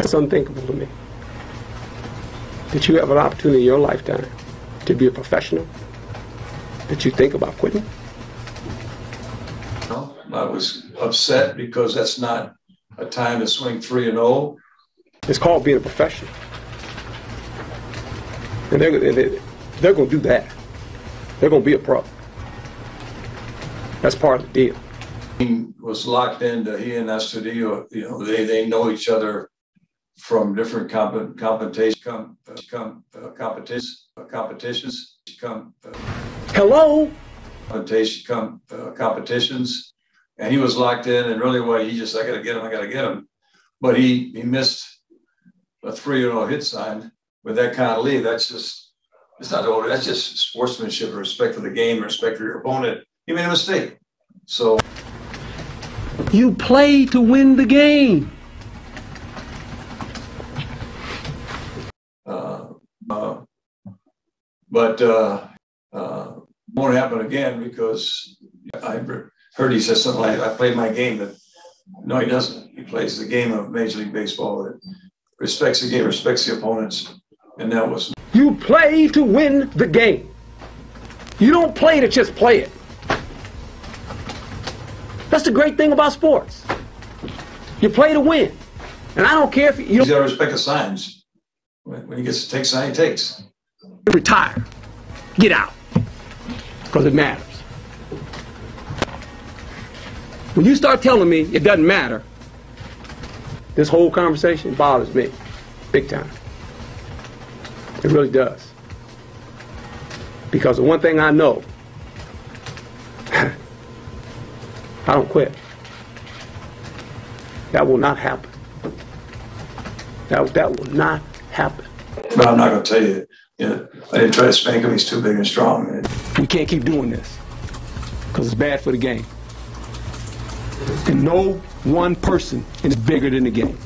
That's unthinkable to me. That you have an opportunity in your lifetime to be a professional, that you think about quitting. No, I was upset because that's not a time to swing three and zero. It's called being a professional. And they're, they're, they're going to do that. They're going to be a pro. That's part of the deal. He was locked into he and Astudillo. You know, they they know each other from different comp- competition, com- com- uh, competitions, uh, competitions, com- uh, Hello? competition, com- uh, competitions, and he was locked in. And really, what he just I got to get him, I got to get him. But he he missed a three zero hit sign with that kind of lead. That's just it's not over. That's just sportsmanship, respect for the game, respect for your opponent. He made a mistake, so. You play to win the game. Uh, uh, but uh, uh, won't happen again because I heard he said something like, "I played my game." That no, he doesn't. He plays the game of Major League Baseball that respects the game, respects the opponents, and that was. You play to win the game. You don't play to just play it. That's the great thing about sports. You play to win. And I don't care if you, you He's got to respect the signs. When, when he gets to take sign, he takes. Retire. Get out. Because it matters. When you start telling me it doesn't matter, this whole conversation bothers me big time. It really does. Because the one thing I know, I don't quit. That will not happen. That, that will not happen. But I'm not going to tell you. Know, I didn't try to spank him. He's too big and strong. Man. We can't keep doing this because it's bad for the game. And no one person is bigger than the game.